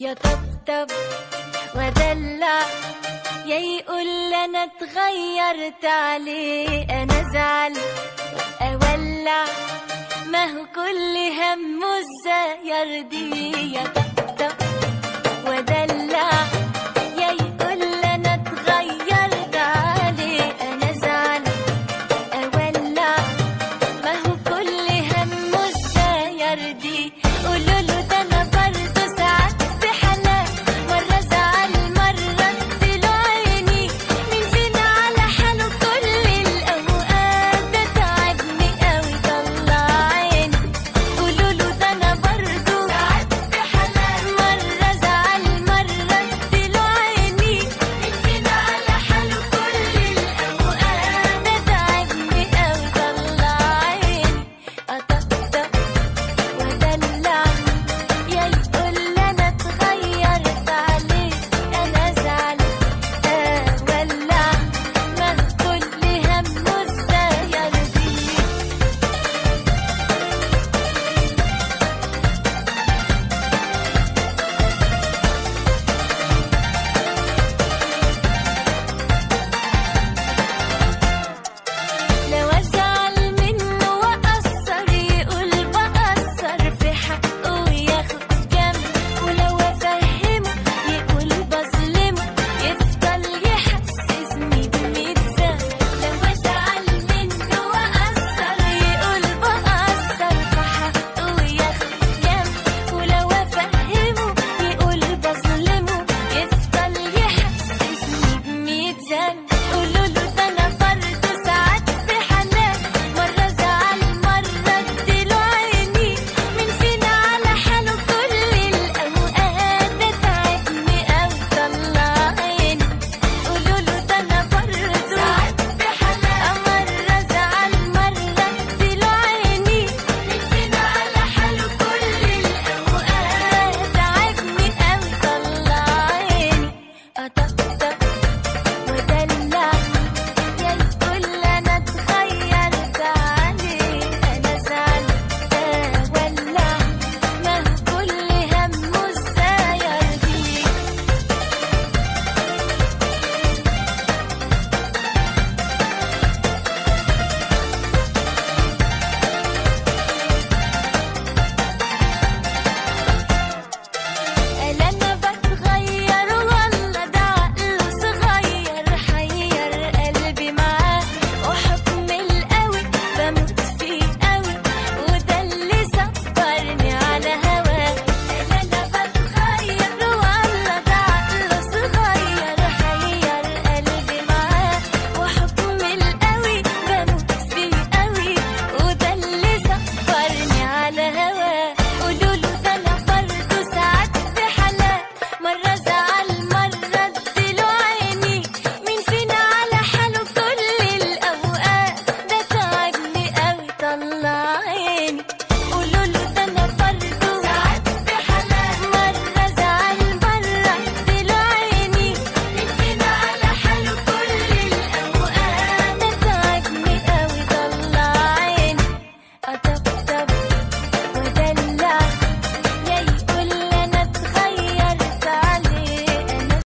يا طبطب ودلع يا يقول أنا اتغيرت عليه. أنا ازعل أولع ما هو كل همه الزاير دي. يا طبطب